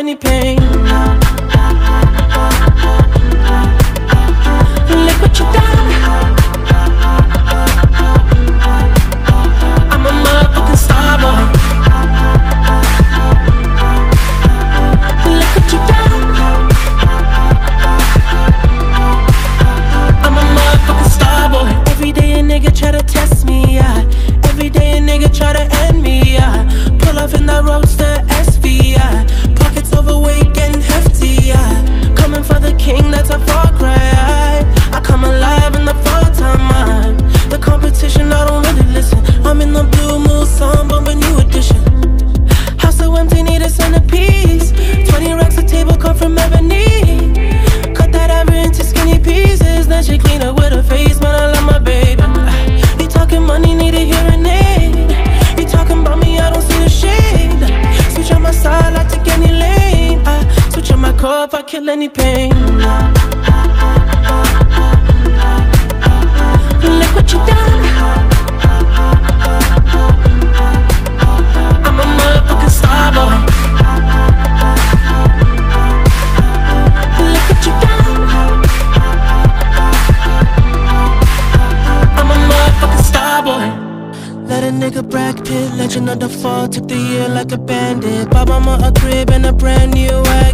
any pain. If I kill any pain. Look what you done. I'm a motherfucking star boy. Look what you done. I'm a motherfucking star boy. Let a nigga Brad Pitt, legend of the fall, took the year like a bandit. Bought mama a crib and a brand new wagon.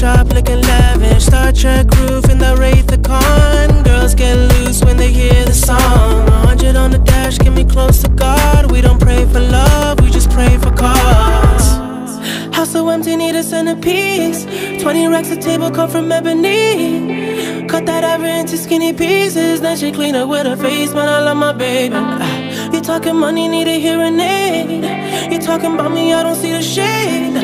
Shop looking lavish. Star Trek roof in the Wraith the Con. Girls get loose when they hear the song. 100 on the dash, get me close to God. We don't pray for love, we just pray for cause. House so empty, need a centerpiece. 20 racks of table come from ebony. Cut that ever into skinny pieces. Then she clean up with her face, but I love my baby talking money, need a hearing aid. You talking about me, I don't see the shade.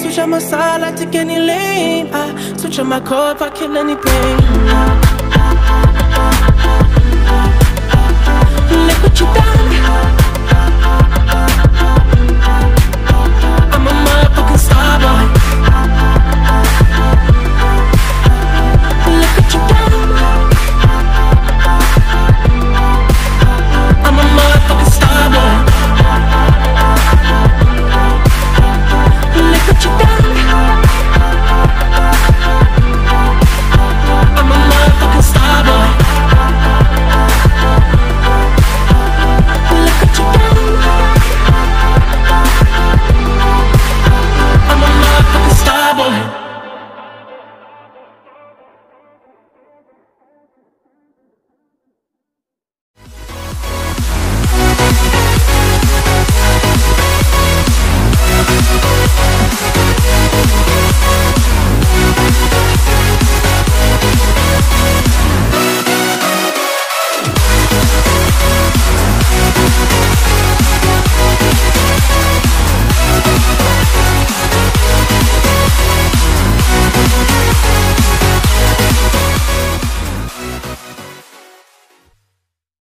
Switch on my side, I take any lane. I switch on my car if I kill anything. Look what you done.